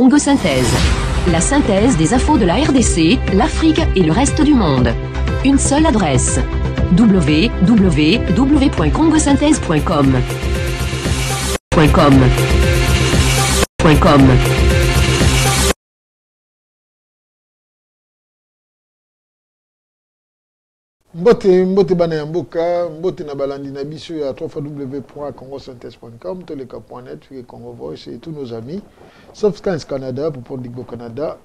Congo. La synthèse des infos de la RDC, l'Afrique et le reste du monde. Une seule adresse www.congosynthèse.com. .com. .com. mbote mbote bana ya mboka mbote na balandi na biso ya www.congosynthèse.com toleka.net fike congo voice et tous nos amis. Scans canada pour pondigbo canada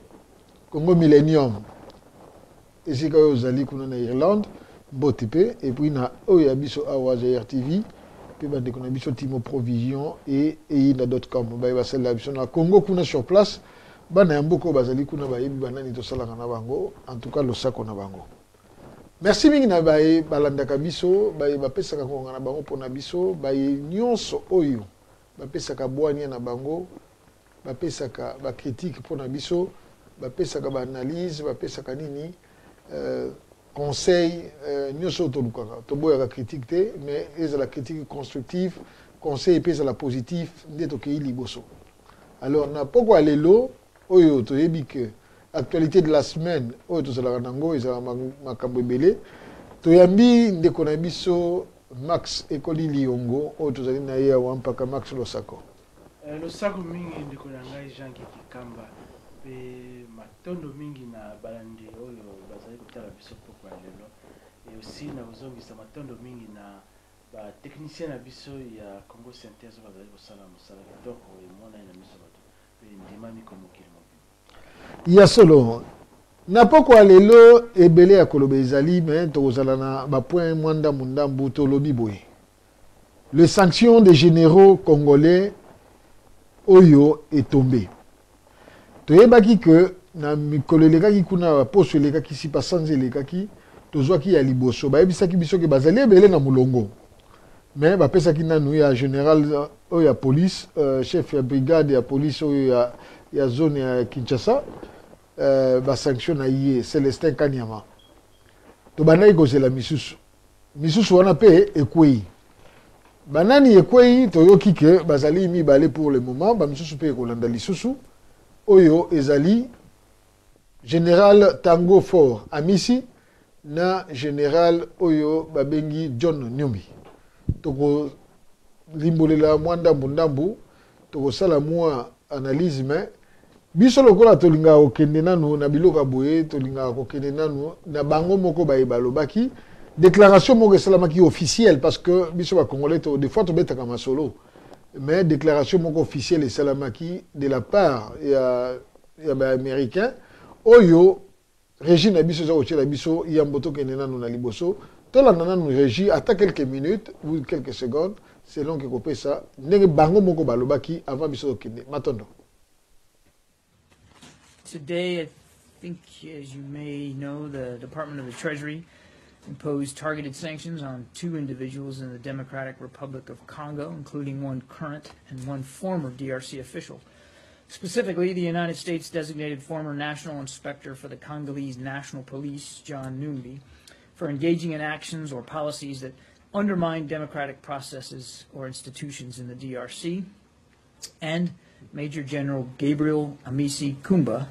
congo millennium. Esika oyo ozali kuna na irlande mbote mpe epuis na oyo ya biso awa za rtv mpe bandeko na biso timo provision e eyinda com. Baye basalela biso na congo kuna sur place. Bana ya mboka oyo bazali kuna bayebi banani tosalaka na bango en tout cas losako na bango merci mingi na baye balandaka biso baye bapesaka konga bango oyo bapesaka bwania bapesaka bakritike mpona bapesaka bapesaka nini euh, conseil euh, nyonso oyo tolukaka toboyaka critique te mais ezala critique constructive conseil epe ezala positif nde tokei liboso. Alors na poko ya lelo oyo actualité de la semaine oyo tozalaka nango ezalaka makambo ebele. Toyambi ndeko na biso max ekoli liongo oyo tozali na ye awa mpaka max losako. Eh, losako mingi ndeko na ngai jean kikikamba mpe matondo mingi na balandi oyo bazali kotala biso poko ya lelo. E aussi na kozongisa matondo mingi na batechnicien na biso ya congo synthèse oyo bazali kosala mosala kitoko emonani na miso bato. Mpe ndimami komokili ya solo. Na poko ya lelo ebele ya koloba ezali me tokozala na bapoint mwa ndambu ndambu tolobi boye. Le sanction des généraux congolais oyo etombe toyebaki ke na mikolo elekaki kuna baposo elekaki si basanza elekaki tozwaki ya liboso. Bayebisaki biso ke bazali ebele na molongo. Me bapesaki nanu ya général oyo ya police uh, chef ya brigade ya police oyo ya, ya zone ya kinshasa uh, basanction na ye celestin kanyama. Tobandaki kozela misusu. Misusu wana mpe ekwei banani ekwei toyoki ke bazali mibale pour le moment bamisusu mpe ekolanda lisusu. Oyo ezali général tango fort amisi na général oyo babengi john nyumbi. Tokolimbolela mwa ndambu ndambu tokosala mwa analyse me biso lokola tolingaka kokende nanu na biloko ya boye tolingaka kokende nanu na bango moko baye balobaki déclaration moko esalamaki officielle parce que biso bacongolais to des fois tobetaka masolo. Mais déclaration moko officielle esalamaki de la part ya, ya baaméricain oyo régie na biso eza kotiela biso yambo tokende nanu na liboso. Tolanda nanu régie ata quelques minutes ou quelques secondes selon ke kopesa ndenge bango moko balobaki avant biso tokende. Matondo Today, I think, as you may know, the Department of the Treasury imposed targeted sanctions on two individuals in the Democratic Republic of Congo, including one current and one former DRC official. Specifically, the United States designated former National Inspector for the Congolese National Police, John Numbi, for engaging in actions or policies that undermine democratic processes or institutions in the DRC, and Major General Gabriel Amisi Kumba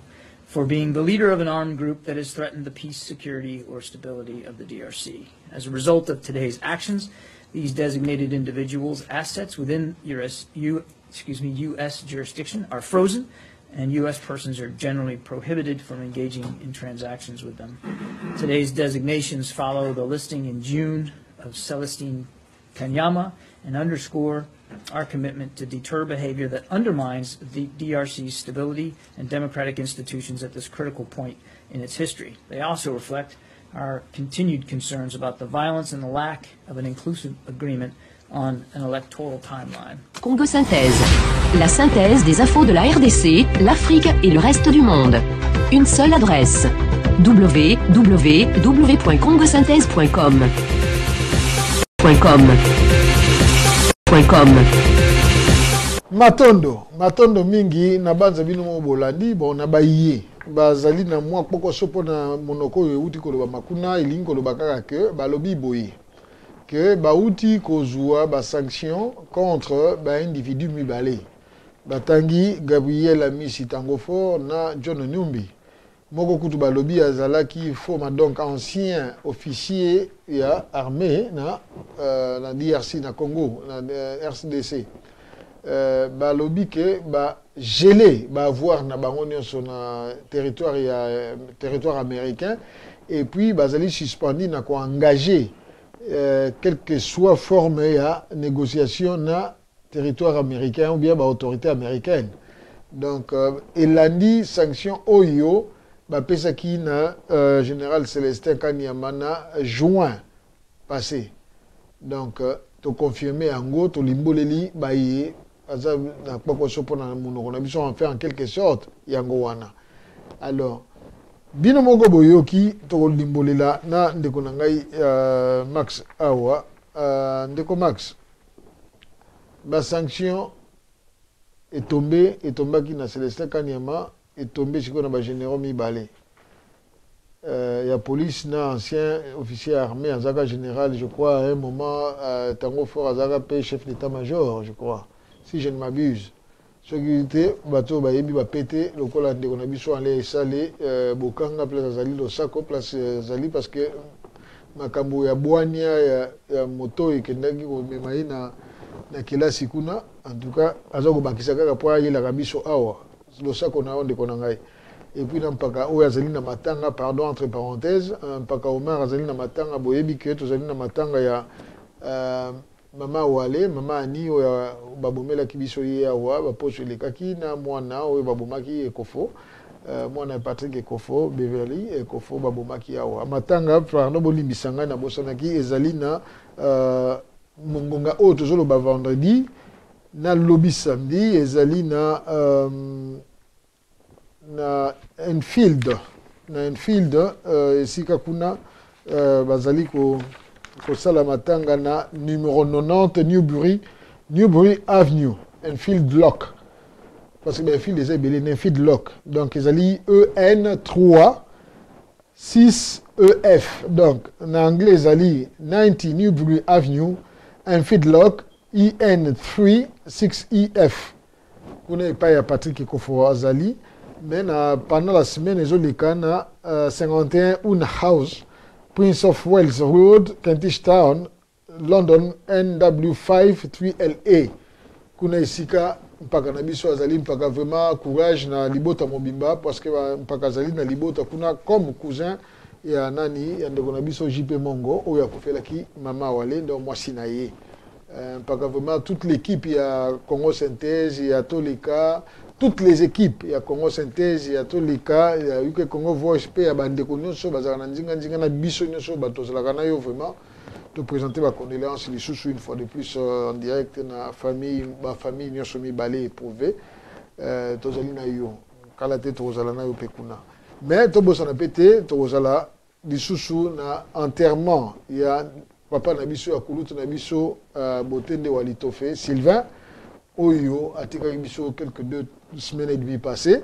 for being the leader of an armed group that has threatened the peace, security, or stability of the DRC. As a result of today's actions, these designated individuals' assets within US, U, excuse me, U.S. jurisdiction are frozen, and U.S. persons are generally prohibited from engaging in transactions with them. Today's designations follow the listing in June of Celestine Kanyama and underscore our commitment to deter behavior that undermines the DRC's stability and democratic institutions at this critical point in its history. They also reflect our continued concerns about the violence and the lack of an inclusive agreement on an electoral timeline. Congo Synthèse. La synthèse des infos de la RDC, l'Afrique et le reste du monde. Une seule adresse www.congosynthèse.com. .com. .com. matondo matondo mingi na banza bino mo bolandi bon na baye bazali na mwa pokoso mpona monoko oyo euti koloba makuna elingi koloba kaka ke balobi boye ke bauti kozwa basanction contre baindividu mibale batangi gabriel amisi tangofor na john numbi moko kutu balobi azalaki foma donc ancien officier ya armée na, euh, na drc na congo na uh, rcdc euh, balobi ke bagele baavoir na bango nyonso na territoire ya territoire américain. Et puis bazali suspendi na koengage euh, quelque soit forme ya négociation na territoire américain ou bien baautorité américaine. Donc euh, elandi sanction oyo bapesaki na euh, général célestin kaniama na juin passé. Donc euh, toconfirme yango tolimboleli baye aza na kpakoso mpona na biso en fait en quelque sorte yango wana. Alors bino moko boyoki tokolimbolela na ndeko na ngai uh, max awa uh, ndeko max. Basanction etombe etombaki na célestin etombe sikoyo na bagénéraux mibale euh, ya police na ancien officier armé azalaka général je crois à un moment euh, tango fort azalaka mpe chef d'état major je crois si je ne m'abuse. Soki te bato bayebi bape te lokola ndeko na biso ale esale euh, bokanga place azali losako place azali parce que makambo ya bwania ya, ya moto ekendaki komema ye na, na kelasi kuna. En tout cas aza kobakisa kaka mpo ayelaka biso awa losako na yo ndeko na ngai. Epuis na mpaka oyo azali na matanga pardon entre parenthèse mpaka omar azali na matanga boyebi ke tozali na matanga ya uh, mama wale mama ani oyo babomelaki biso ye awa baposo elekaki na mwana oyo babomaki ekofo. Uh, mwana patrik ekofo beverly ekofo babomaki awa. Matanga pardon bolimbisa ngai nabosanaki ezali na uh, mongonga oyo tozoloba vendredi na lobi samedi ezali na um, na enfield na enfield uh, esika kuna uh, bazali ko kosala matanga na numéro 90 newbury newbury avenue enfield lock. Parce que baenfield eza ebele enfield lock. Donc ezali en 3 6 ef donc na anglais ezali 90 newbury avenue enfield lock en3 6ef kuna epai ya patrik ekofo azali me na pendant la semaine ezoleka na uh, 51 un house prince of wales road kentish town london nw5 3la kuna esika mpaka na biso azali mpaka vraiment courage na libota mobimba parce que mpaka azali na libota. Kuna comme cousin ya nani ya ndeko na biso jp mongo oyo akofelaki mama wale ndo mwasi na ye mpaka vraiment toute l'équipe ya congo synthèse ya toleka. Toutes les équipes ya congo synthèse ya toleka. Ya uke congo voice mpe ya bandeko nyonso bazalaka na nzinganzinga na biso vraiment. Toprésente bacondoléance lisusu une fois de plus euh, en direct na famille éprouvé. Euh, kuna mais tokozala lisusu na enterrement. Ya papa na biso ya kulutu na biso uh, botende wa litofe sylvain. Oyo atikaki biso quelque deux semaines et demi passé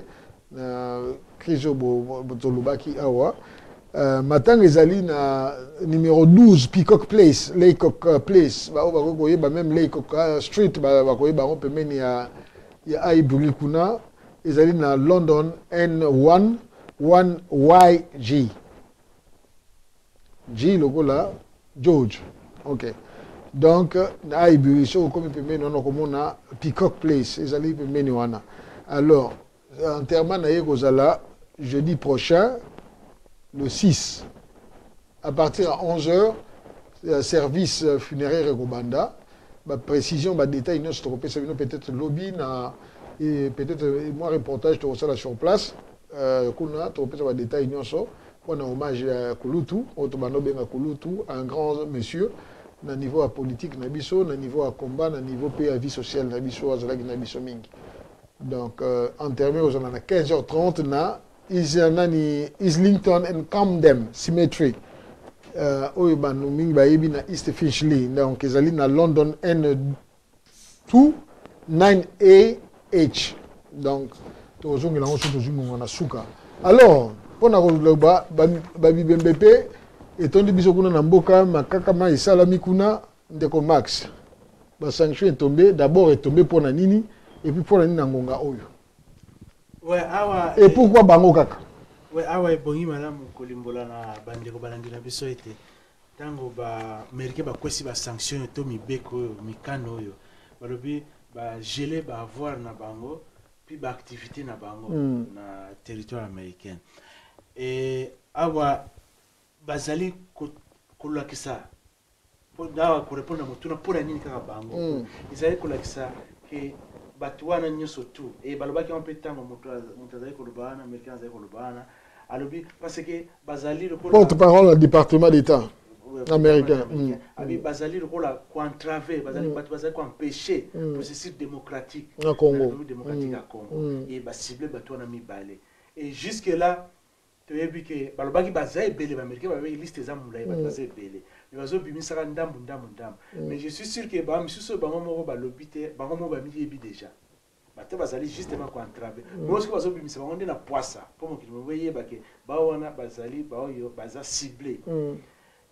na crise oyo tolobaki awa. Uh, matanga ezali na numéro 12 peacock place laycock uh, place. Baoyo bakoki koyeba même laycock street bakoyeba yango pembeni ya, ya aiburi kuna ezali na london n1 1yg g lokola george. Ok. Donc na aiburi soki okomi pembeni wana okomona peacock place ezali pembeni wana. Alors enterrement na ye jeudi prochain le 6 à partir ya 11 heures service funéraire ekobanda baprécision badétail nyonso tokopesa bino peut-être lobi na peut-être mwa reportage tokosala sur place. Kuna tokopesa badétail nyonso mpona hommage ya kulutu un grand monsieur niveau politique niveau combat niveau ya vie sociale donc uh, enterme ozala na 15 h 30 na is nani islington and camden cemetery uh, oyo bantu mingi bayebi east finchley donc ezali na london n2 9ah donc tozongela yango so tozwingonga na alors mpona koloba babibembe mpe etondi biso kuna na mboka makakama esalami kuna ndeko max. Basanction etombe d'abord etombe mpona nini et puis mpona nini na ngonga oyo. Pourquoi bango kaka? Awa ebongi malamu kolimbola na bandeko balandi na biso ete. Ntango baamerikain bakwesi basanction oyo to mibeko oyo mikano oyo. Balobi bagele baavoir na bango puis baactivité na bango Mm. na territoire américaine awa bazali ko- kolakisa awa korépondre na motuna mpona nini kaka bango Mm. ezali kolakisa ke bato wana nyonso tu e balobaki mpe ntango moto az- moto azali koloba wana américain azali koloba wana alobi parce que bazali lokola- porte parole na département d'état américain, mm. abi bazali lokola koentrave bazali Mm. bato bazali koempêche Mm. processus démocratique na congo démocratique Mm. ya congo Mm. e basible bato wana mibale e jusque là toyebi ke balobaki baza ebele baaméricain babeyi liste eza molai bato Mm. baza ebele. Me bazobimisaka ndambu ndambu ndambu. Mm. mais je suis sûr ke ba misusu oyo bango moko balobi te bango moko bamiyebi déjà. Bato bazali justement koentrave mais soki bazobimisa bango nde na poisa mpo mokili mo boyeba ke bao wana bazali baoyo baza cible Mm.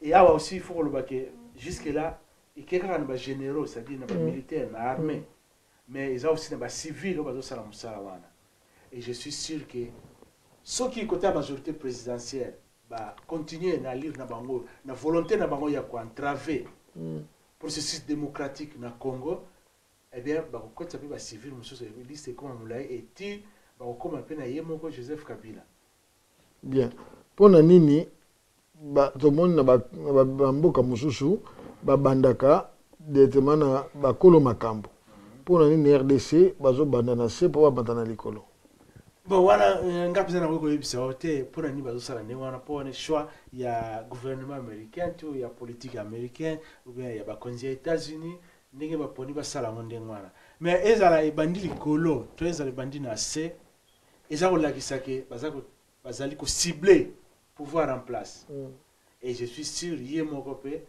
et awa aussi il faut koloba ke jusque là eke kaka na bagénéraux c'est-à-dire na bamilitaire na armée. Mais eza aussi na bacivile oyo bazosala mosala wana. Et je suis sûr ke soki côté ya majorité présidentielle bacontinue na lire na bango na volonté na bango ya koentrave Mm. processus démocratique na congo eh bien bakokotisa mpe bacivile mosusu liste ekóma molai eti bakokóma mpe na ye moko joseph kabila. Bien. Mpona nini tomoni na ba- na ba- bamboka mosusu babandaka directement na bakolo makambo. Mpona nini rdc bazobanda na se mpo babanda na likolo bon wana eh, nga mpenza nango koyebisa yo te mpona nini bazosala ndenge wana mpo wana choix ya gouvernement américain to ya politique américain ou bien ya bakonzi ya états-unis ndenge baponi basala yango ndenge wana. Mais ezala ebandi likolo to ezala ebandi na se eza kolakisa ke bazali kocible pouvoir en place. Et je suis sûr ye moko mpe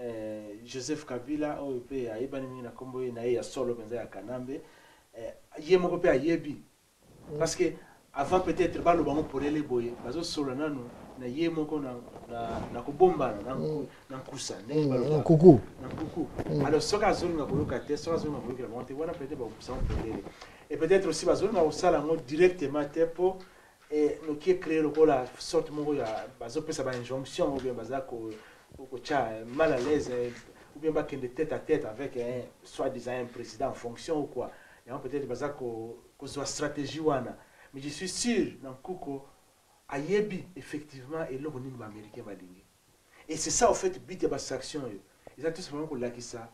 eh, joseph kabila oyo mpe ayebani mingi na nkombo ye na ye ya solo mpenza ya kanambe eh, ye moko mpe ayebi parce que avant peut-être baloba ngo polele boye bazosola nanu na ye moko na, na, na kobombana na, nku- na nkusa ndenge baloba kuku na nkuku. Alors soki azolinga koyoka te soki azolinga koyokela bango te wana peut-être polele et peut-être aussi bazolinga kosala yango directement te mpo eh, noki ecrée lokola sorte moko ya bazopesa bainjonction ou bien baza kotya mal à l'aise eh, ou bien bakende tête à tête avec soit disant un président en fonction ou quoi. Yango peut-être baza ko- kozwa stratégie wana. Mais je suis sûr na nkuko ayebi effectivement eloko nini baaméricain balingi et c'est ça au fait but ya basanction oyo eza tout simplement kolakisa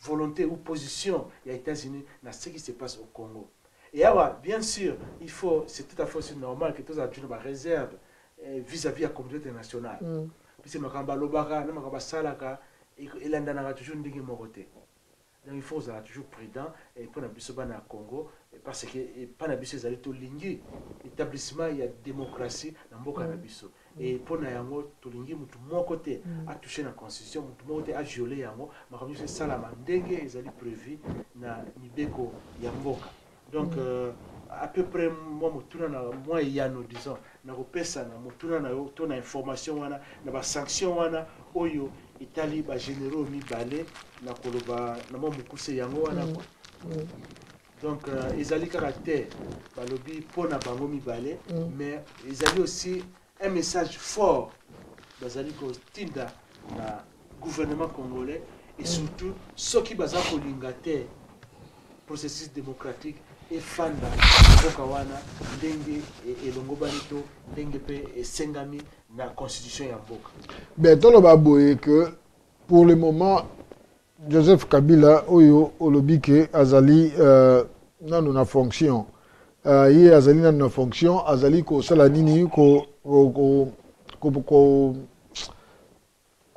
volonté ou position ya états-unis na ce qui se passe au congo. Et awa bien sûr il faut c'est tout à fait aussi normal que tozala tuna baréserve vis-à-vis ya communauté internationale. Puisque makambo alobaka na makambo asalaka elandanaka toujours ndenge moko te donc il faut ozala toujours prudent eh, mpo na biso bana ya congo parce que mpa na biso ezali tolingi établissement ya démocratie na mboka na biso. E mpo na yango tolingi mutu moko te atouche na constitution mutu moko te aviole yango. Makambo nyonso esalama ndenge ezali prévu na mibeko ya mboka. Donc euh, à peu près mwa motuna na mwa eyano disons na kopesa na motuna na yo to na information wana na basanction wana oyo etali bagénéraux mibale na koloba na mwa mokuse yango wana kwa donc euh, ezali kaka te balobi mpo na bango mibale mais ezali aussi un message fort bazali kotinda na gouvernement congolais et surtout soki baza kolinga te processus démocratique efanda mboka wana ndenge e- elongobani to ndenge mpe esengami na constitution ya mboka. Ben toloba boye que pour le moment joseph kabila oyo olobi ke azali euh, nanu na fonction. Uh, ye azali nanu na fonction azali kosala nini ko- ko- ko- ko- ko-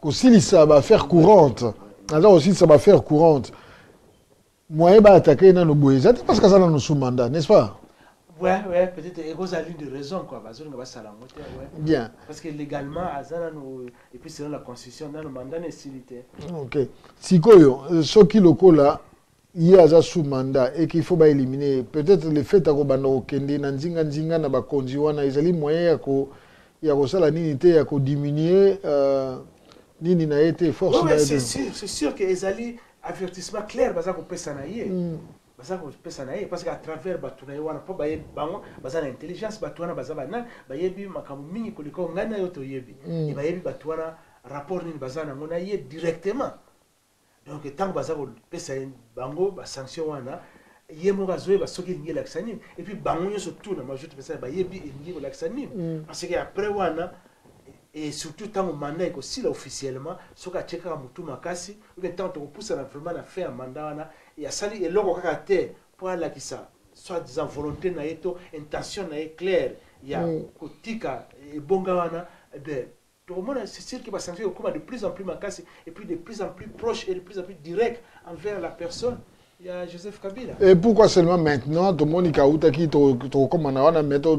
kosilisa baaffaire courante. Aza kosilisa baaffaire courante. Moyen baatake nano boye eza te parce que aza nano sous mandat n'est-ce pas? Ouais ouais peut-être ekozala l'une de raison quoi yango te ouais. Bien. Parce que légalement et puis selon la constitution nano mandat na esili te ok. Sikoyo euh, soki lokola ye aza sous mandat et qu'il faut baéliminer peut-être le fait akobanda kokende na nzinga-nzinga na bakonzi wana ezali moyen ya ko ya kosala nini te ya kodiminue euh, nini na ye te force na ye c'est te. sûr c'est sûr que ezali avertissement clair baza kopesa na ye. Mm, baza kopesa na ye parce que à travers bato na ye wana mpo bayebi bango baza na intelligence bato wana baza banani bayebi makambo mingi koleka oyo ngai na yo toyebi. E bayebi bato wana rapport nini baza nango na ye directement. Donc ntango baza kopesa bango basanction wana ye moko azoyeba soki elingi elakisa nini. Epuis bango nyonso tu na major topesa bayebi elingi kolakisa nini. Mm. parce que après wana et surtout ntango mandat ekosila officiellement soki atie kaka motu makasi oubien ntango tokopusana vraiment na fin ya mandat wana e asali eloko kaka te mpo alakisa soit disant volonté na ye to intention na ye claire ya Mm. kotika ebonga wana eh bien tokomona c'est sûr que basanction ekokoma de plus en plus makasi et puis de plus en plus proche et de plus en plus direct envers la personne ya joseph kabila Et pourquoi seulement maintenant tomoni kautaki tokokoma na wana mais to-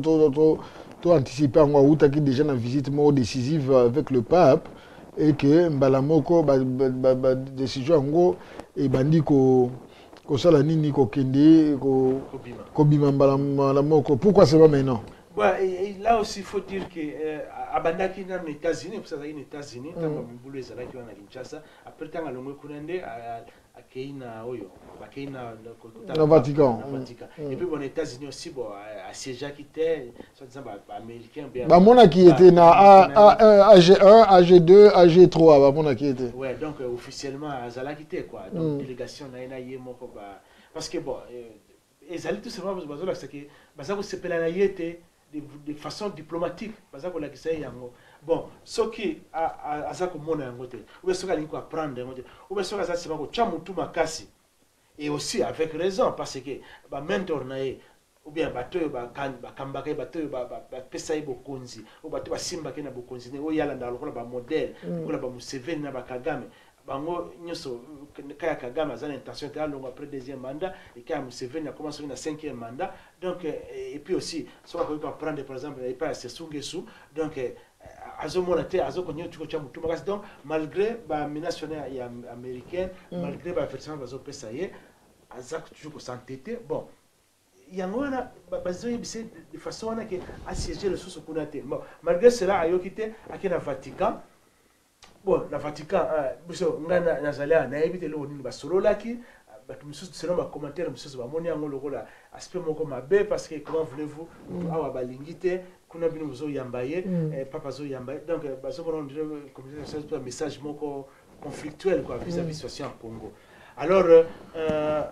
to- to- to anticiper yango autaki déjà na visite moko décisive avec le pape et que mbala moko badécision yango ebandi ko- kosala nini kokende ko- kobima. Kobima mbala mbala moko pourquoi seulement maintenant? Ouais, et, et là aussi, il faut dire que euh, abandaki na aux États-Unis, parce que aux États-Unis, tant que mbulu ezalaki wana Kinshasa, après tant alongwe kunende akei na oyo, bakei na na Na Vatican. na Vatican. Et puis bon, aux États-Unis aussi bon, assiégeaki te, soit disant ba ba américain bien. bamonaki ete na A- A- ag1 ag2 ag3 bamonaki ete Ouais, donc euh, officiellement azalaki te quoi. Donc Mm. délégation na ye na ye moko ba parce que bon, euh, ezali tout simplement bazolakisa ke baza kosepela na ye te de, de façon diplomatique baza kolakisa ye yango bon soki aza komona yango te oubien soki alingi koapprendre yango te oubien soki aza nsima kotya motu makasi. Et aussi avec raison parce que bamentor na ye ou bien bato oyo bakambaka ye bato oyo ba- ba- bapesa ye bokonzi oyo bato basimbaka ye na bokonzi ne oyo yalandaka lokola bamodele lokola bamuseveni na bakagame bango nyonso ka ya kagame aza na intention te alongo après deuxième mandat eka ya museveni akoma soki na cinquième mandat donc euh, et puis aussi soki akoki koapprendre par exemple epai ya sesungesu donc euh, azomona te azokontinue tuko tya motu makasi donc malgré bamenace wana ya américaine malgré baavertissement bazopesa ye aza toujours kosantete bon yango wana ba- bazoyebisa ye de façon wana ke asiége lisusu kuna te. Bon malgré cela ayoki te ake na vatican. Bon na vatican ah, biso ngai na- nazali awa nayebi te eloko nini basololaki. Bato mosusu selon bacommentaire mosusu bamoni yango lokola aspect moko mabe parce que comment voulez-vous moto awa balingi te kuna bino bozoyamba ye eh, papa ye donc eh, bazomona on dirait, euh, communauté religieuse, un message moko conflictuel quoi vis-à-vis situation ya congo. Alors euh, euh,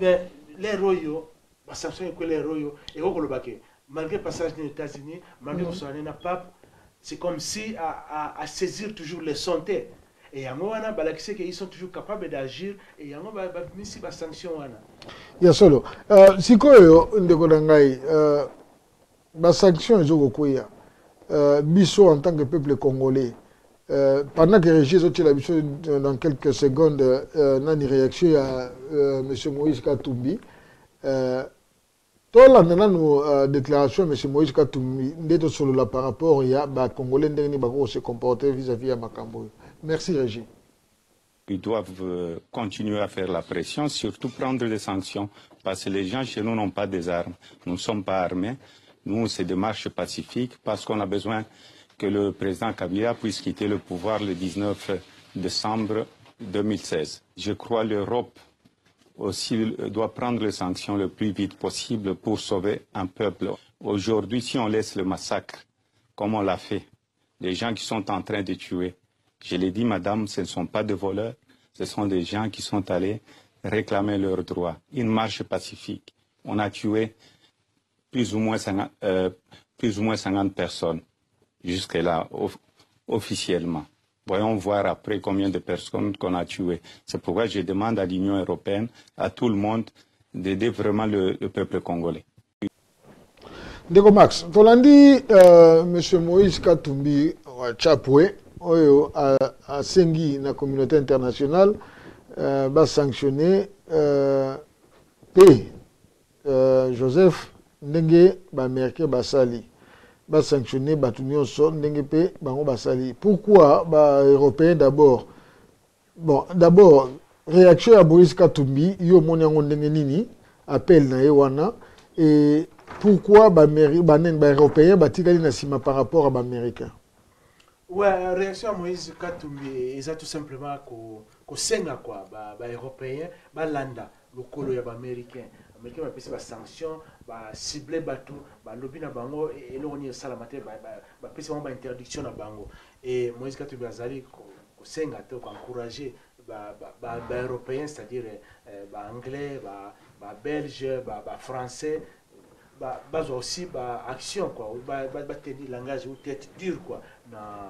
mais lere oyo basanction ekwela lere oyo ekoki koloba ke malgré passage na états-unis malgré kosala ne na pape c'est comme si à, à, à saisir toujours les te et yango wana balakisi ke ils sont toujours capables d'agir et yango ba- bamisi basanction wana. Ya solo. Uh, sikoyo ndeko na ngai uh, basanction ezokokwea uh, biso en tant que peuple congolais uh, pendant que régi ezotiela biso euh, dans quelques secondes uh, nani réaction ya uh, monsieur moïse katumbi uh, tolanda nanu uh, déclaration ya monsieur moïse katumbi par rapport ya bacongolais ndenge nini bakoki se comporter vis-à-vis ya makambo merci régi Ils doivent euh, continuer à faire la pression, surtout prendre des sanctions, parce que les gens chez nous n'ont pas des armes. Nous ne sommes pas armés. Nous, c'est des marches pacifiques, parce qu'on a besoin que le président Kabila puisse quitter le pouvoir le 19 décembre 2016. Je crois l'Europe aussi doit prendre les sanctions le plus vite possible pour sauver un peuple. Aujourd'hui, si on laisse le massacre, comme on l'a fait, les gens qui sont en train de tuer, je l'ai dit, madame, ce ne sont pas des voleurs, ce sont des gens qui sont allés réclamer leurs droits. Une marche pacifique. On a tué plus ou moins 50, euh, plus ou moins 50 personnes jusque-là, off- officiellement. Voyons voir après combien de personnes qu'on a tuées. C'est pourquoi je demande à l'Union européenne, à tout le monde, d'aider vraiment le, le peuple congolais. ndeko max tolandi uh, monsieur moïse katumbi wa chapwe oyo asengi na communauté internationale uh, basanctionne uh, mpe uh, joseph ndenge baaméricain basali basanctionne bato nyonso ndenge mpe bango basali. Pourquoi baeuropéen d'abord? Bon d'abord réaction ya moïse katumbi yo omoni yango ndenge nini? Appel na ye wana. Et pourquoi banene baeuropéen batikali na nsima par rapport à baaméricain ouais réaction ya moïse katumbi eza tout simplement ko- kosenga kwa ba- baeuropéen balanda lokolo ya baaméricain américain bapesi basanction basible bato balobi na bango eloko nini esalama te ba- ba- bapesi bango bainterdiction na bango. E moïse katumbi azali ko- kosenga te koencourage baeuropéen c'est-à-dire eh, baanglais ba- babelge ba- bafrançais ba- bazwa aussi baaction quoi ba- ba- bateni langage ou tête dure quoi na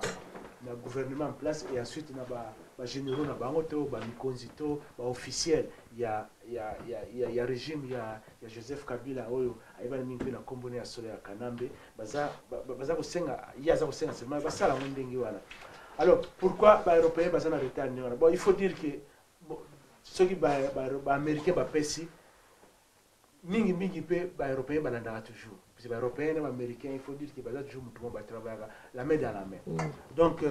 na gouvernement en place et ensuite na ba bagénéraux na bango to bamikonzi to baofficiel ya ya ya ya, ya régime ya, ya joseph kabila oyo ayebani mingi mpe na nkombo ne ya solo ya kanambe baza ba- ba- baza kosenga ye aza kosenga seulement basala yango ndenge wana. Alors pourquoi baeuropéen baza na retard ndenge wana? Bon il faut dire que soki baaméricain bapesi mingi mingi mpe baeuropéen balandaka toujours. Parce que baeuropéen na baaméricain il faut dire que baza toujours motu mo batravaillaka la main dans la main. Donc euh,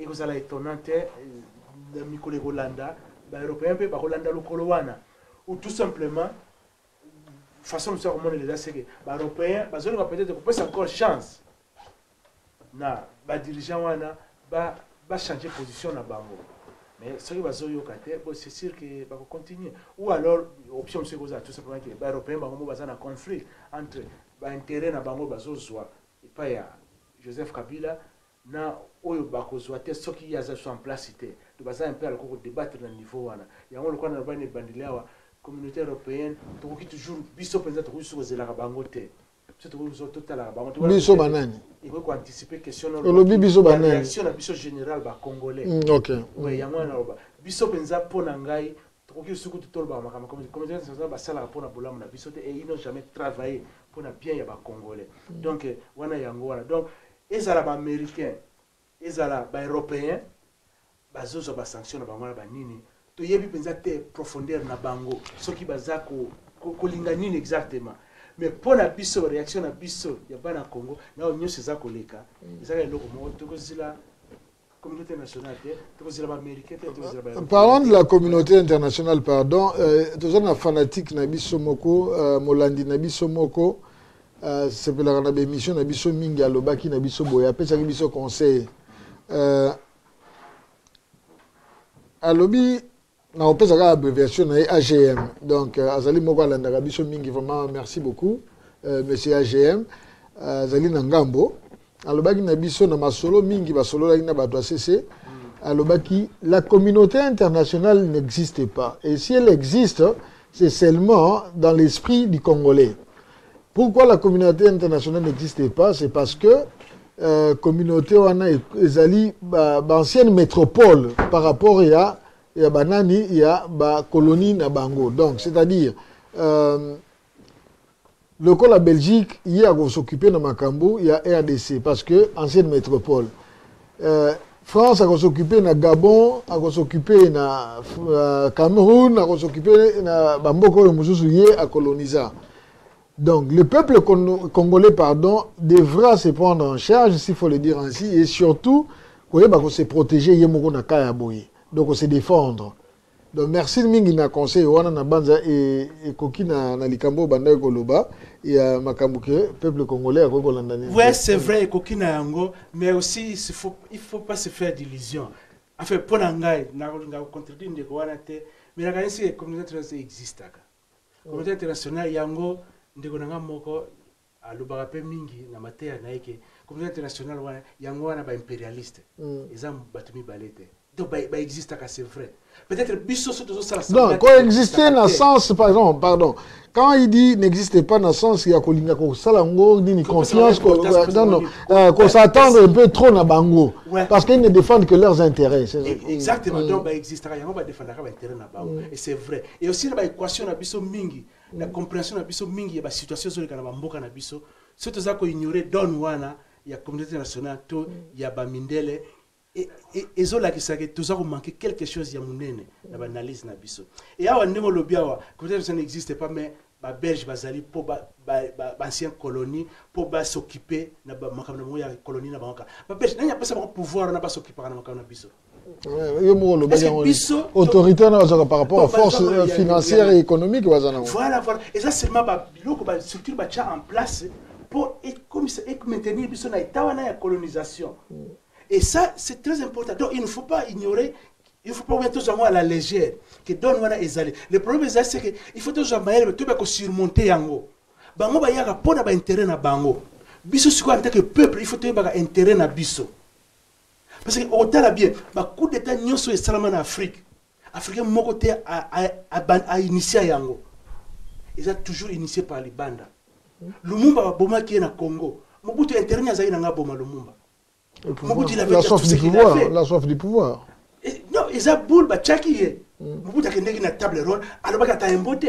ekozala étonnant te euh, na mikolo ekolanda baeuropéen mpe bakolanda lokolo wana ou tout simplement façon mosusu ya komonela eza seke baeuropéen bazolinga peut-être kopesa encore chance. Na badirigant wana ba- bachange position na bango mais soki bazoyoka te bon c'est sûr que bakocontinue ou alors option mosusu ekozala tout simplement ke baeuropéen bango mo baza na conflit entre baintérêt na bango bazozwa epai ya joseph kabila na oyo bakozwa te soki ye aza so en place te to baza un peu aloko kodebattre na niveau wana. Yango lokola na bani ebandeli awa communauté européenne tokoki toujours biso mpenza tokoki so kozelaka bango te. Biso tokoki so totalaka bango te. biso banani. ekoki koanticipe question Olobi biso na général bacongolais. Mm, yango wana loba biso mpenza mpo na ngai tokoki suku tolobaka makambo. Communauté internationale basalaka mpo na bolamu na biso te et ils n'ont jamais travaillé mpo na bien ya bacongolais. Donc eh, wana yango wana. Donc ezala baaméricain ezala baeuropéen bazozwa basanction na bango wana banini toyebi mpenza te profondeur na bango soki baza ko- ko- kolinga nini exactement. Mais mpo na biso réaction na biso ya bana congo nayo nyonso eza koleka. Ezaka eloko moko tokozila communauté nationale te tokozila baaméricain te tokozila ba- parlant de la communauté internationale pardon euh, toza na fanatique na biso moko euh, molandi na biso moko euh, sepelaka na bémission na biso mingi alobaki na biso boye apesaki biso conseil. Alobi na kopesa kaka abréviation na agm donc euh, azali moko alandaka mingi vraiment merci beaucoup euh, monsieur agm euh, azali na ngambo alobaki na biso na masolo mingi basololaki na bato alobaki la communauté internationale n'existe pas. Et si elle existe c'est seulement dans l'esprit du congolais. Pourquoi la communauté internationale n'existe pas? C'est parce que euh, communauté wana e- ezali ba- métropole par rapport ya ya banani ya bakolonie na bango. Donc c'est-à-dire euh, lokola belgique ye akosoccupe na makambo ya rdc parce que ancienne métropole. Euh, france akosoccupe na gabon akosoccupe na uh, cameroun akosoccupe na bamboka oyo mosusu ye akolonisa donc le peuple con- congolais pardon devra se prendre en charge s'il faut le dire ainsi et surtout koyeba kose protéger ye moko na ka ya boye donc kose défendre donc merci mingi na conseil wana na banza e- ekoki na, na likambo oyo bandaki koloba ya makambo ke peuple congolais akoki kolanda nini? Ouais, c'est vrai, ekoki na yango, mais aussi il faut il faut pas se faire d'illusions. Enfin, pour ngai, na nga contredire ndeko wana te, mais na kanisi que communauté internationale existaka. Communauté internationale yango ndeko nanga moko alobaka mpe mingi na mateya na ye ke communauté internationale wana yango wana ba impérialiste. Mm. Eza bato mibale te. Donc ba ba existaka c'est vrai. Peut-être biso so tozosala donc coexister na sens pardon pardon quand il dit n'existe pas na sens ya kolinga kosala yango nini confiance kosala ko- importance, non, non, kosala nini. kosatendre un peu trop na bango. Parce qu'ils ne défendent que leurs intérêts E- exactement. Mm. donc baexistaka yango badefendaka baintérêt na bango. Et c'est vrai. Et aussi na baéquation na biso mingi. Na compréhension na biso mingi ya basituation ezoleka na bamboka na biso so toza koignore donne wana ya communauté nationale to ya bamindele ezolakisaka toza komanke quelque chose ya monene na baanalyse na biso. E awa ndenge olobi awa communauté nationale n'existe pas mais babelge bazali mpo baancien colonie mpo basoccupe na makambo na bango ya colonie na bango kaka babelge nani apesa bango pouvoir wana basoccupaka na makambo na biso? Yo moko olobaki yango autorité wana bazwaka par rapport à force financière et économique baza nango Voilà, voilà. Et ça, seulement ba biloko ba structure ba tcha en place pour et comme ça et maintenir biso na état wana ya colonisation. Et ça, c'est très important. Donc, il ne faut pas ignorer il faut pas tozwa yango à la légère ke donne wana ezali le problème ezali c'est que il faut tozwa mayele toyeba kosurmonte yango. Bango bayaka mpo na baintérêt na bango. Biso sikoyo en tant que peuple il faut toyebaka intérêt na biso. Parce que otala bien bacoup d'état nyonso esalama na afrique. Africain moko te ainitia yango. Eza toujours initié par libanda lumumba babomaki ye na congo. Mobutu intérêt azalaki nanga boma lumumba Le pouvoir. Mobutu, il avait La soif ce du qu'il pouvoir. La soif du pouvoir. Non eza boule batiaki ye mobutu akendeki na table ronde alobaki ata yembo te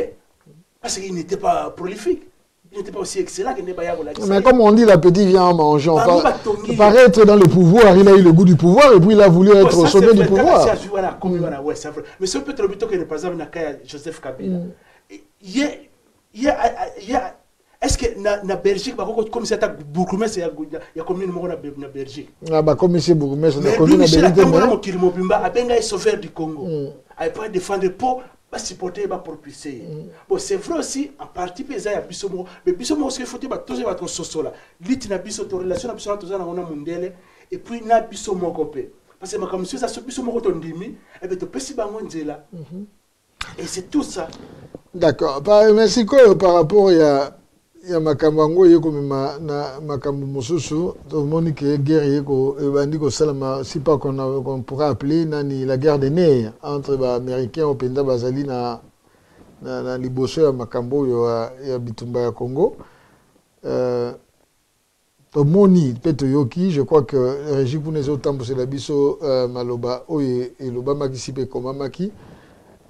parce qu'il n'était pas prolifique il n'était pas aussi excellent akende baya kolakisa Mais comme on dit, l'appétit vient en mangeant. Par, être dans le pouvoir, il a eu le goût du pouvoir et puis il a voulu être au sommet du pouvoir. Vrai mais par exemple na ka ya joseph kabila ye ye ye est ce que na, na belgique bakoko komisa ata bourgmestre ya, ya, commune moko na, Be- na belgique. Ah bah comme ici, bourgmestre, on a mais connu lui la michel vérité, atambola mais mokili mobimba abenga ye sauveur du congo. Ayepa défendre mpo basupporter ye bapropulse ye bon c'est vrai aussi en partie mpe eza ya biso moko mais biso moko soki foti toza bato kososola liti na biso to relation na biso wana toza nango na mondele et puis na biso moko mpe parce que makambo mosusu eza so biso moko tondimi ebe topesi bango nzela et c'est tout ça. D'accord. Par- Mais sikoyo par rapport ya ya makambo yango ye komema na makambo mosusu tomoni ke guerre ebandi kosalama si pas qu'on a- qu'on pourrait appeler nani la guerre des nerfs entre baaméricain oyo mpenza bazali na, na, na liboso ya makambo oyo ya, bitumba ya congo. Euh, tomoni mpe toyoki je crois que régi kuna ezotambusela biso euh, maloba oyo elobamaki si mpe ekomamaki.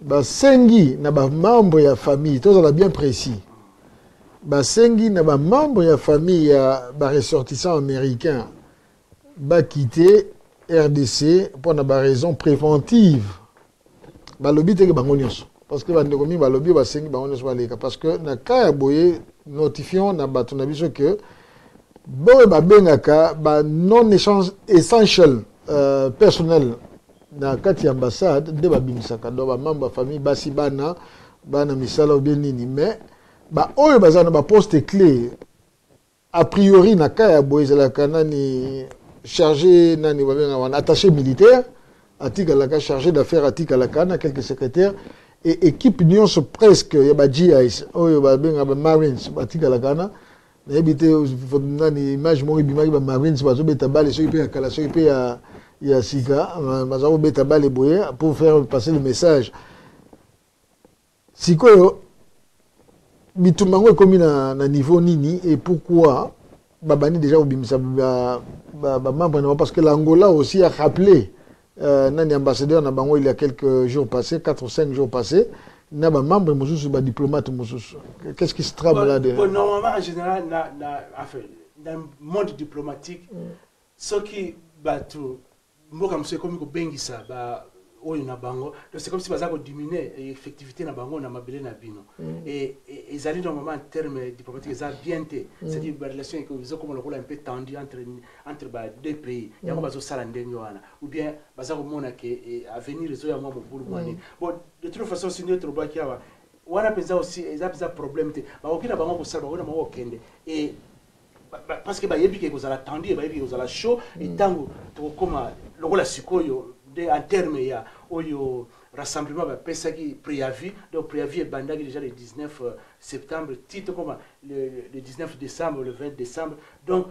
Basengi na bamembre ya famille tozala bien précis basengi na bamembre ya famille ya baressortissant américain bakite rdc mpona baraison préventive. Balobi teke bango nyonso. Parce que bandeko mingi balobi basengi bango nyonso baleka. Parce que na ka ya boye notifiant na bato na biso ke boyo babengaka ba non échange essentiel euh, personnel na kati ya ambassade nde babimisaka. Donc bamembre ya famille basi bana bana misala obie nini. Mais baoyo baza na baposte clé a priori na ka ya boye ezalaka nani chargé nani babenga wana attaché militaire atikalaka chargé d'affaires atikalaka na quelques secrétaires et équipe nyonso presque ya ba gis oyo babenga ba marines batikalaka wana nayebi te nani image moko ebimaki ba marines bazobeta bale soki mpe ya kala soki mpe ya, ya sika baza kobeta bale boye pour faire passer le message. Sikoyo bitumba yango ekomi na, na niveau nini et pourquoi babandi déjà kobimisa bamembre na bango? Parce que l'angola aussi a rappelé euh, nani ambassadeur na bango il y a quelques jours passés 4 ou 5 jours passés na bamembre mosusu badiplomate mosusu. Qu'est-ce qui se trame là bon, de... bon, normalement en général na, na, enfin, dans le monde diplomatique soki bato mboka mosusu ekomi kobengisa ba oyo na bango. C'est comme si baza kodiminue effectivité na bango na mabele na bino. Et et- ezali normalement en terme diplomatique eza bien te. C'est-à-dire barelation ezokoma lokola un peu tendu entre, entre ba deux pays. Yango bazosala ndenge wana. Ou bien baza komona ke eh, avenir ezoya mwa mobulu mwani bon de toute façon si nde tolobaki awa wana mpenza aussi eza mpenza problème te. Bakoki na bango kosala bakoki na bango kokende parce que bayebi ke kozala tendu bayebi ke kozala chaud. Ntango tokokoma lokola sikoyo nde en terme ya oyo rassemblement bapesaki préavis donc préavis ebandaki déjà le 19 euh, septembre ti tokoma le, le 19 décembre le 20 décembre. Donc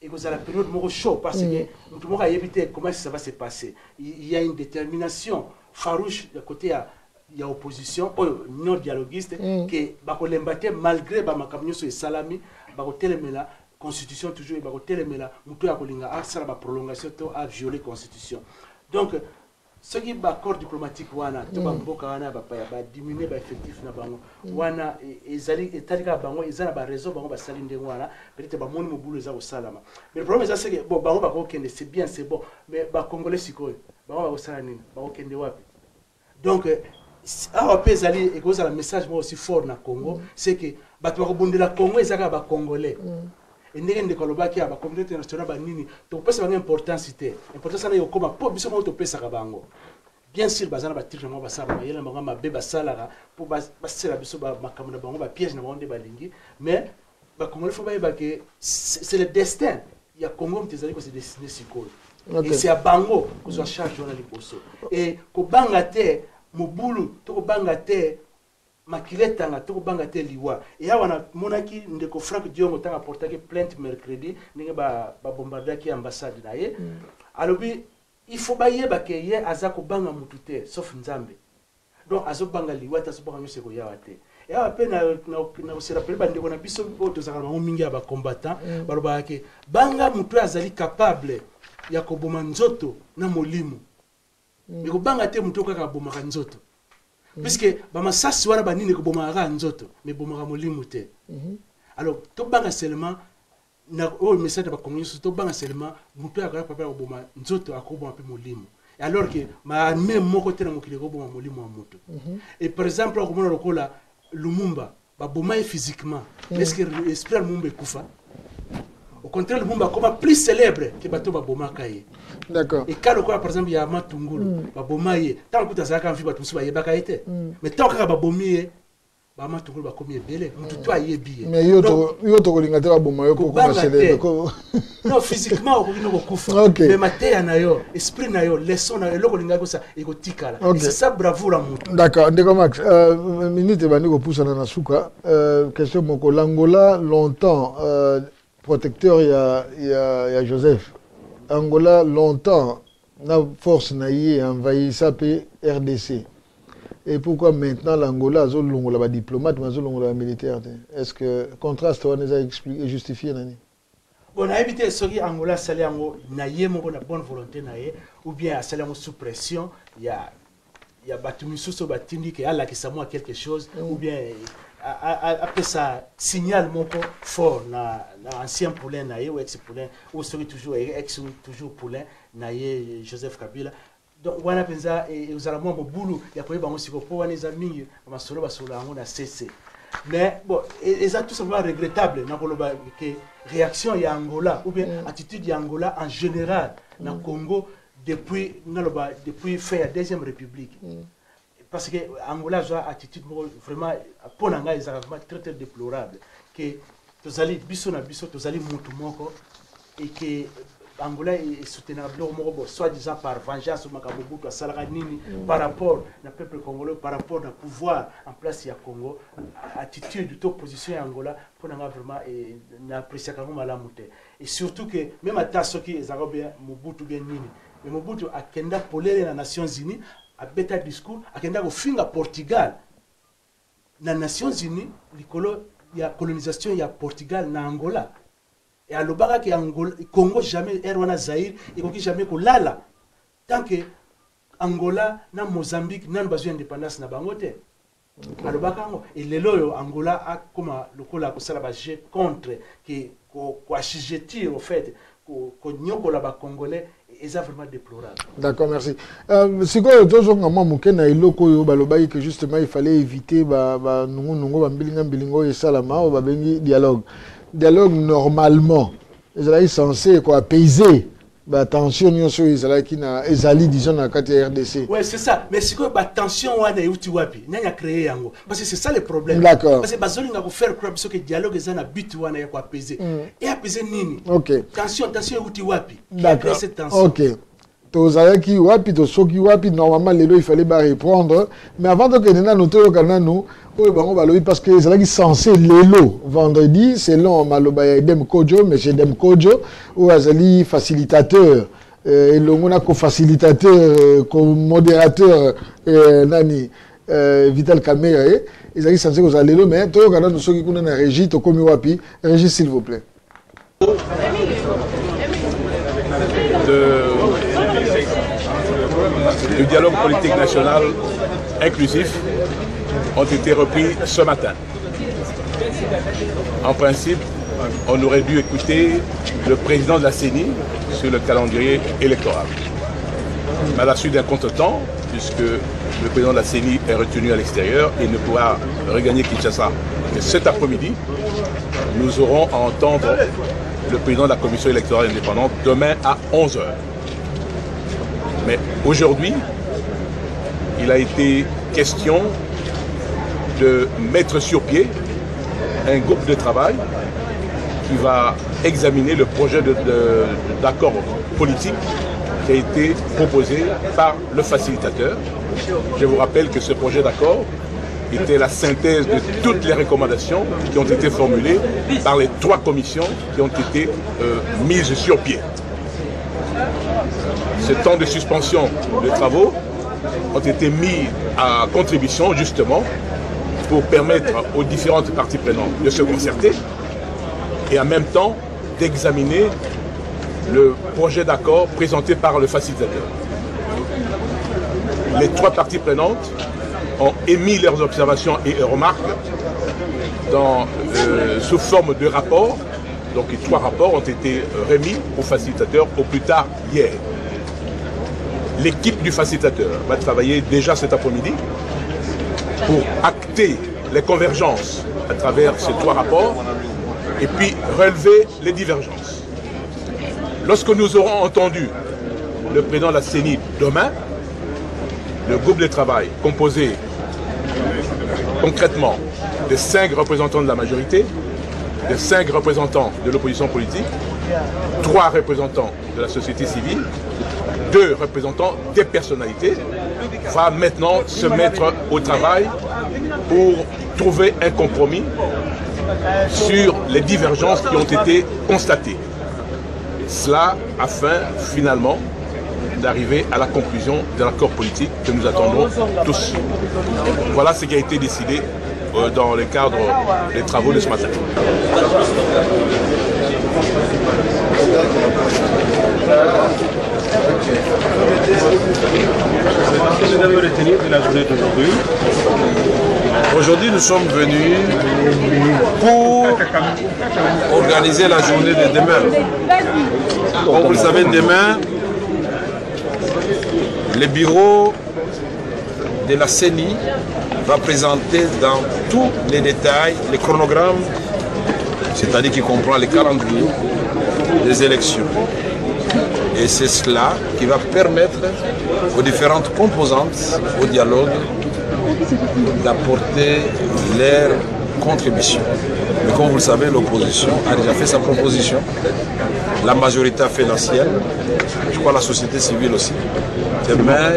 ekozala période moko chaud parce que motu moko ayebi te comment ça va se passer. Il y a une détermination farouche de côté ya ya opposition oyo non dialoguiste Mm. ke bakolemba te malgré bamakambo nyonso esalami bakotelemela constitution toujours bakotelemela moto ya kolinga asala baprolongation to aviole constitution donc soki baaccord diplomatique wana to bamboka wana ya bapaya badiminue baeffectif na bango. Wana ezali etali kaka bango eza na baraison bango basali ndenge wana peut-être bamoni mobulu eza kosalama mais le problème eza seke bon bango bakokende c'est bien c'est bon. Mais bacongolais sikoyo bango bakosala nini? Bakokende wapi? Donc euh, awa mpe ezali ekozala message moko aussi fort na congo c'est que bato bakobundela congo eza kaka bacongolais ndenge ndeko alobaki ya bacommunauté international banini tokopesa bango importance te importance wana ekokoma mpo biso moko topesaka bango bien sûr baza na batirke na bango basala mayele na bango mabe basalaka mpo bas- basala biso ba- makambo na bango bapiège na bango nde balingi mais bacongolais fo bayeba ke c'est le destin. Ya congo moto ezali kose destine sikoyo ese ya bango kozwa charge wana liboso e kobanga te mobulu to kobanga te makila etanga to kobanga te liwa. Eya wana monaki ndeko frank diongo ntango aportaki plainte mercredi ndenge ba- babombardaki ambassade na ye. Alobi il faut bayeba ke ye aza kobanga mutu te sauf nzambe. Donc azobanga liwa te azobanga nyonso ekoyawa te. Yawa mpe na- na- na koserapele bandeko na biso oyo tozalaka na bango mingi ya bacombattant balobaka ke banga motu oyo azali capable ya koboma nzoto na molimo. Ekobanga te motu oyo kaka abomaka nzoto puiske bamasasi wana banini ekobomaka kaka nzoto me ebomaka molimo te. Alors tobanga seulement na oyo message na bakongo nyonso tobanga seulement motu oyo akoya papa ya koboma nzoto akoboma mpe molimo. Alors ke maarme moko te na mokili ekoboma molimo ya motu et par exemple akomona lokola lumumba baboma ye physiquement. Mais est ce que esprit ya lumumba ekufa. Au contraire lumumba akoma plus célèbre ke bato babomaka ye d'accord. Eka lokola par exemple ya matungulu baboma ye ntango kuta azalaka mfi bato mosusu bayebaka ye te mais ntango kaka babomi ye bamatungulu bakomi ebele motu to ayebi ye mais yo Donc, to- yo tokolinga te baboma yo non physiquement okoki no kokufa Ok. mais mateya na yo esprit na yo leson na yo eloko olingaki kosa ekotikala c'est ça bravoure ya motu d'accord. Ndeko max euh, minute ebandi kopusana na suka. Euh, question moko. L'angola longtemps euh, protecteur ya, ya, ya joseph angola longtemps na force na ye envahisa mpe rdc et pourquoi maintenant l'angola azolongola badiplomate mais azolongola bamilitaire te est ce que contraste wana eza justifie nani? Bon nayebi te soki angola asali yango na ye moko na bonne volonté na ye ou bien asali yango sous pression ya ya bato misusu batindi ke alakisa mwa quelque chose ou bien a- a- a- apesa signal moko fort na, na ancien poulain na ye ou ex poulain ou soki toujours ex toujours poulain na ye joseph kabila. Donc wana mpenza ezala mwa mobulu ya koyeba yango sikoyo mpo wana eza mingi masolo basolola yango na cc mais bon eza tout simplement regrettable na koloba ke réaction ya angola ou bien attitude ya angola en général na congo depuis naloba depuis fin ya deuxième république parce que angola azwa attitude moko vraiment mpo na ngai ezalaka vraiment très très déplorable ke tozali biso na biso tozali mutu moko et que angola esoutenaka biloko moko bo soit disant par vengeance makambo butu asalaka nini par rapport na peuple congolais par rapport na pouvoir en place ya congo attitude to position ya angola mpo na nga vraiment naapréciaka yango malamu te. Et surtout que même ata soki ezalaka bien mobutu bien nini mais mobutu akenda polele na nations unis abeta discours akenda kofinga portugal. Na nations unis likolo ya colonisation ya portugal na angola. E alobaka ke angola congo jamais ere wana zaire ekoki jamais kolala. Tant que angola na mozambique nanu bazwi indépendance na bango te. Alobaka yango. Elelo oyo angola akóma lokola kosala bajet contre ke koassujettir au fait ko- konyokola bacongolais eza vraiment déplorable D'accord, merci. Euh, sikoyo tozonga mwa moke na eloko oyo balobaki que justement il fallait éviter ba ba nungu nungu ba mbilinga oyo esalama oyo babengi dialogue. Dialogue normalement ezalaki censé ko apaiser ba tension nyonso oyo ezalaki na ezali disons na kati ya RDC. Ouais, c'est ça. Mais sikoyo batension wana euti wapi nani acréé yango parce que c'est ça le problème D'accord. parce que bazolinga kofaire croire biso ke dialogue eza na but wana ya koapaiser e apaiser nini OK. tension tension euti wapi Qui a créé D'accord. cette tension OK. tozalaki wapi tosoki wapi normalement lelo il fallait ba répondre mais avant tokende nanu toyoka nanu oyo bango balobi parce que ezalaki censé lelo vendredi selon maloba edem kojo monsieur edem kojo oyo azali facilitateur? Euh, elongo na cofacilitateur euh, comodérateur euh, nani euh, vital kamera ye censé kozala mais toyoka nanu soki kuna na régie tokomi wapi. Régie s'il vous plaît. De- du dialogue politique national inclusif ont été repris ce matin. En principe, on aurait dû écouter le président de la CENI sur le calendrier électoral. Mais à la suite d'un contretemps, puisque le président de la CENI est retenu à l'extérieur et ne pourra regagner Kinshasa que cet après-midi, nous aurons à entendre le président de la commission électorale indépendante demain à 11h. Mais aujourd'hui, il a été question de mettre sur pied un groupe de travail qui va examiner le projet d'accord politique qui a été proposé par le facilitateur. Je vous rappelle que ce projet d'accord était la synthèse de toutes les recommandations qui ont été formulées par les trois commissions qui ont été euh, mises sur pied. Ce temps de suspension des travaux ont été mis à contribution justement pour permettre aux différentes parties prenantes de se concerter et en même temps d'examiner le projet d'accord présenté par le facilitateur. Les trois parties prenantes ont émis leurs observations et remarques dans, euh, sous forme de rapports. Donc les trois rapports ont été remis au facilitateur au plus tard hier. L'équipe du facilitateur va travailler déjà cet après-midi pour acter les convergences à travers ces trois rapports et puis relever les divergences. Lorsque nous aurons entendu le président de la CENI demain, le groupe de travail composé concrètement de cinq représentants de la majorité, de cinq représentants de l'opposition politique, trois représentants de la société civile, deux représentants des personnalités, va maintenant se mettre au travail pour trouver un compromis sur les divergences qui ont été constatées. Cela afin finalement d'arriver à la conclusion de l'accord politique que nous attendons tous. Voilà ce qui a été décidé euh, dans le cadre des travaux de ce matin. Aujourd'hui, nous sommes venus pour organiser la journée de demain. Comme vous le savez, demain, le bureau de la CENI va présenter dans tous les détails les chronogrammes, c'est-à-dire qui comprend les calendriers des élections. Et c'est cela qui va permettre aux différentes composantes au dialogue d'apporter leur contribution. Mais comme vous le savez, l'opposition a déjà fait sa proposition. La majorité a fait la sienne. Je crois la société civile aussi. Demain,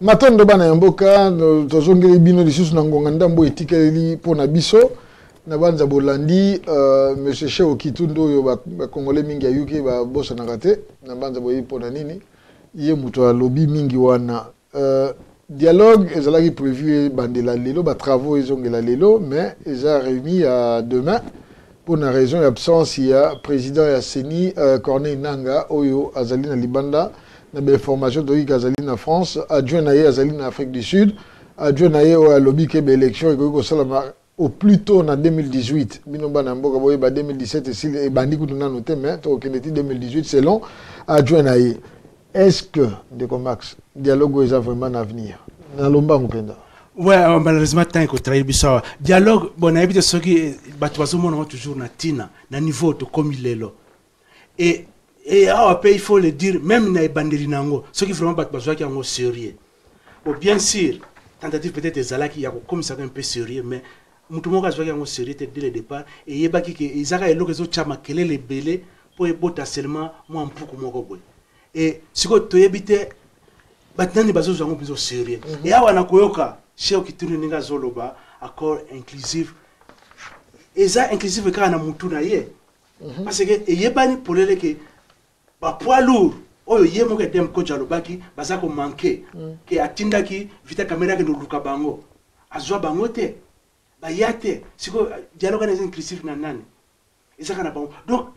matondo bana ya mboka tozongeli bino lisusu na ngonga ndambo etikeleli mpona biso na banza bolandi uh, monsieur sheo kitundu oyo ba- bakongole mingi ayuki babosanaka te na banza boyebi mpona nini ye moto alobi mingi wana uh, dialogue ezalaki prévu ebandela lelo batravaux ezongela lelo mais eza remis ya demain mpona raison ya absence ya président ya seni uh, corneille nanga oyo azali na libanda na bainformation toyoki azali na france adjoint na ye azali na afrique du sud adjoint na ye oyo alobi ke baélection ekoki kosalama au plus tôt na 2018 bino bana ya mboka boyeba 2017 esili ebandi kutu nano te mais tokokende ti 2018 selon adjoint na ye est ce que ndeko max dialogue eza vraiment na avenir? Na lombango mpenza ouais euh, malheureusement tant ekotrahir biso awa dialogue bon nayebi te soki bato bazomonango toujours na ntina na niveau tokomi lelo et et awa il faut le dire même na ebandeli na yango soki vraiment bato bazwaki sérieux. Bon bien sûr tentative peut-être ezalaki ya un peu sérieux mais motu moko azwaki yango sérieux dès le départ eyebaki ke ezaka eloko ezotya makelele ebele mpo ebota seulement mwa mpuku e sikoyo toyebi te bato nani bazozwa yango mpenza sérieux. E awa na koyoka cheo kituni ndenge azoloba accord inclusive. Eza inclusive kaka na mutu na ye. Parce que eyebani polele ke bapoids lourd oyo ye moko edem kojo alobaki baza komanke. Ke atindaki vita kamera akende koluka bango. Azwa bango te. Baya te. Sikoyo dialogue wana eza inclusive na nani? Ezaka na bango. Donc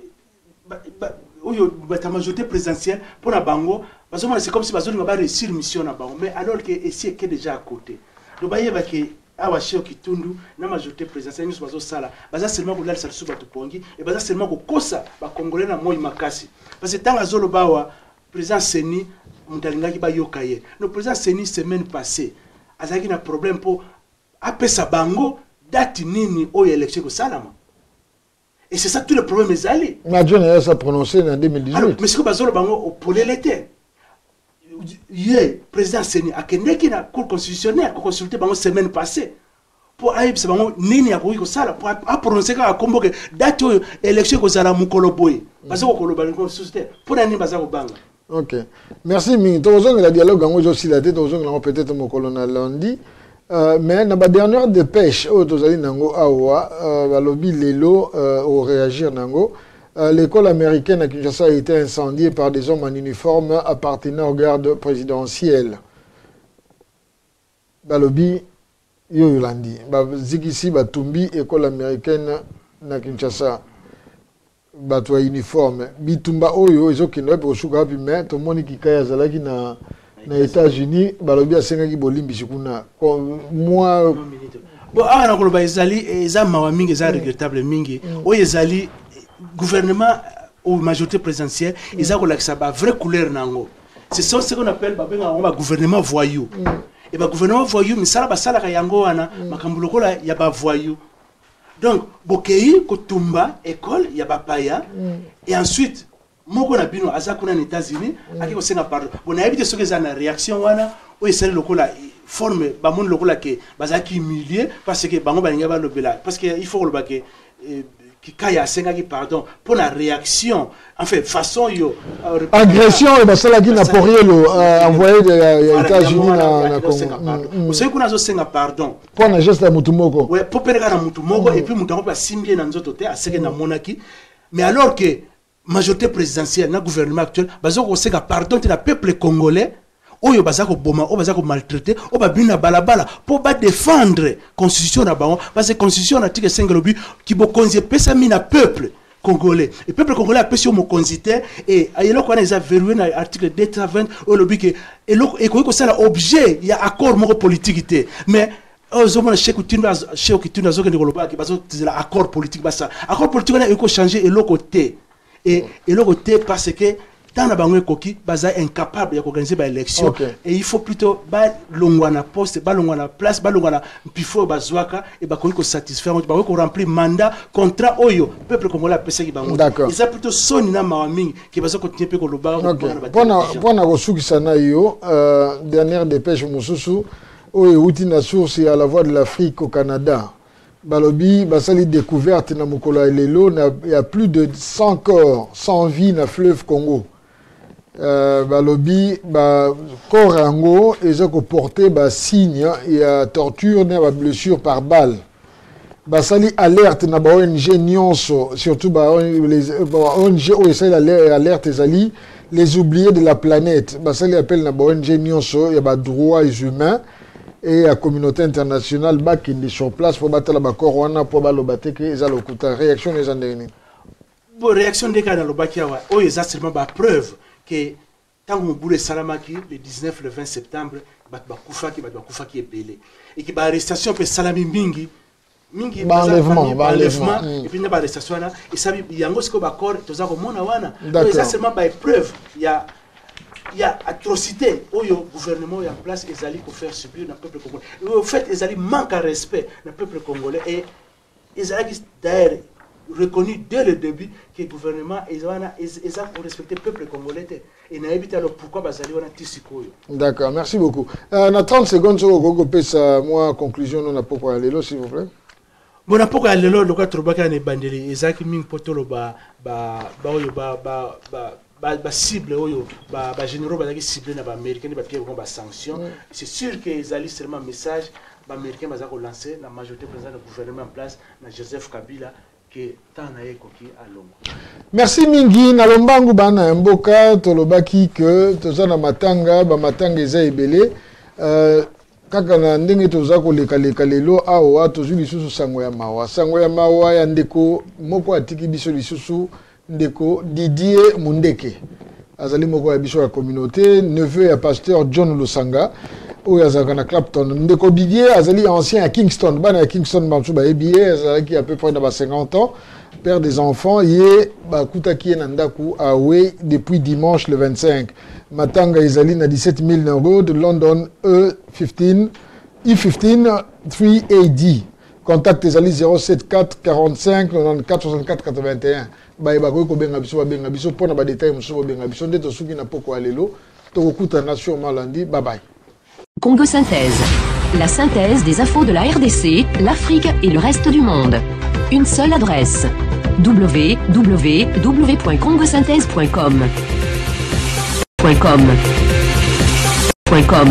oyo bato ya majorité présidentielle mpo na bango bazomona c'est comme si bazolinga baréussir mission na bango. Mais alors que esi eke déjà à côté. Donc bayeba ke awa cheo kitundu na majorité présidentielle nyonso bazosala. Baza seulement kolalisa lisusu bato pongi e baza seulement kokosa bakongolais na moi makasi. Parce que ntango azoloba awa président seni moto alingaki bayoka ye. No président seni semaine passée azalaki na problème mpo apesa bango date nini oyo élection ekosalama et c'est ça tout le problème ezali na adjoint na ye asa prononcé na Alors, 2018 mais sikoyo bazoloba bango opolele te ye président seni akendeki na cour constitutionnelle koconsulte bango semaine passée mpo ayebisa bango nini akoki kosala po aprononce kaka kombo ke date oyo élection ekozala mokolo boye. Baza kokoloba lisusu te mpo na nini baza kobanga? Ok. Merci mingi. Tokozongela dialogue yango ezosila te tokozongela yango peut-être mokolo na lundi Euh, mais na badernire dépêche oyo tozali nango euh, balobi lelo euh, oréagir nango euh, l'école américaine à Kinshasa a été incendiée par des hommes en uniforme appartenant aux gardes présidentielles. Balobi yo yolandi. Bazikisi batumbi école américaine na Kinshasa. Bato ya uniforme. Bitumba oyo ezokende wapi kosuka wapi me tomoni kikai azalaki na na états-unis balobi asengaki bolimbisi kuna. Mwa bon awa na koloba ezali eza mawa mingi eza regrettable mingi. Oyo ezali gouvernement ou majorité présidentielle eza kolakisa ba vraie couleur na yango. C'est ça ce qu'on appelle babengaka yango bagouvernement voyou. E bagouvernement voyou misala basalaka yango wana makambo lokola ya bavoyou donc bokei kotumba école ya bapaya et ensuite moko na bino aza kuna na états-unis aki kosenga pardon. Bo nayebi te soki eza na réaction wana oyo esali lokola eh, forme bamoni lokola ke bazalaki humilie parce que bango balingi balobela. Parce que il faut koloba ke eh, kikaya asengaki pardon mpo na réaction enfin façon oyo euh, agression oyo basalaki na porielo euh, envoyé de ya états-unis na congo. osoki kuna azosenga pardon. Mpo na geste ya motu moko. Ouais, po mpe kaka na mutu moko et puis mutu yango mpe asimbi ye na nzoto te aseke namonaki mais alors que majorité présidentielle na gouvernement actuel baza kosenga pardon te na peuple congolais oyo baza koboma oyo baza komaltraite oyo babimi na balabala mpo badefendre constitution na bango parce que constitution na article 5 elobi kibokonzi epesami na peuple congolais. Et peuple congolais apesi yo mokonzi te e eloko wana eza verrouillé na article 220 oyo elobi ke ekoki kosala objet ya accord moko politique te. Mais ozomona chek utindo azokende kolobaki bazozela accord politique basala accord politique wana ekoki kochange eloko te e eloko te parce que ntango na bango ekoki baza incapable ya koorganize baélection Ok. et il faut plutôt balongwa na poste balongwa na place balongwa na mpifo oyo bazwaka e bakoki kosatisfaire bakoki koremplir mandat contrat oyo peuple congolais apesaki bango D'accord. eza plutôt soni na mawa mingi ke baza kotinye mpe kolobaka mpona kosukisa na yo euh, dernière dépêche mosusu. Oyo euti na source ya la voix de l'afrique au canada balobi basali découverte na plus de 100 corps sans vie na fleuve congo. Euh, balobi bacor yango eza koporte basigne ya torture na bablessure par balle. Basali alerte na ba ONG nyonso surtout alerte ezali les oubliés de la planète. Basali appel na ba ONG nyonso ya badroits humains e ya communauté internationale bakende sur place mpo batala bakor wana mpo baloba te ke eza lokuta réaction eza ndenge nini bo réaction nde kaka nalobaki awa oyo eza seulement bapreuve ke ntango mobulu esalamaki le 19 le 20 septembre bato bakufaki bato bakufaki ebele eki baarrestation mpe esalami mingi. Mingi Ba-enlèvement, baza famille, ba-enlèvement, ba-enlèvement, mm. et puis na baarrestation wana esali yango sikoyo bacor toza komona wana. Oyo eza seulement baépreuve ya ya atrocité. Oyo gouvernement oyo en place ezali kofaire subir na peuple congolais. Au fait ezali manque à respect na peuple congolais. Et ezalaki d'ailleurs reconnu dès le début que gouvernement eza wana ez- eza korespecte peuple congolais te. Et nayebi te alors pourquoi bazali wana ti sikoyo. D'accord merci beaucoup. Euh, na 30 secondes soki okoki kopesa mwa conclusion no na poko ya lelo s'il vous plaît. Bona mpoka ya lelo lokola tolobaki na ebandeli ezalaki mingi mpo toloba ba- baoyo ba- ba- ba- ba- basible oyo ba- bagénéraux bazalaki cible na baaméricain bapie bango basanction c'est sûr que ezali seulement message baaméricain baza kolancer na majorité président de gouvernement en place na joseph kabila ke ntango na ye ekoki alongo. Merci mingi. Na lombangu bana ya mboka tolobaki ke toza na matanga bamatanga eza ebele. Euh, kaka na ndenge toza kolekaleka lelo awa tozwi lisusu sango ya mawa. Sango ya mawa ya ndeko moko atiki biso lisusu ndeko didier mundeke. Azali moko ya biso ya communauté neveu ya pasteur john lusanga oyo azalaka na clapton. Ndeko didier azali ancien ya kingston bana ya kingston bamosusu bayebi ye azalaki à peu près na ba 50 ans père des enfants. Ye bakutaki ye na ndako awe depuis dimanche le 25 matanga ezali na 17 000 road london e15 e15 3ad contact ezali 074 45 94 64 81 baye bakoki kobenga biso babenga biso mpo na badetail mosusu bobenga biso nde Congo Synthèse. La synthèse des infos de la RDC, l'Afrique et le reste du monde. Une seule adresse. www.congosynthèse.com. .com. .com.